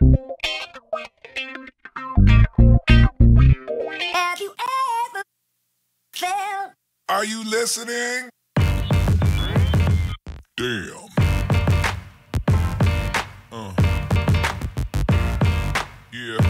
Have you ever felt? Are you listening? Damn. Uh. Yeah.